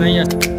看一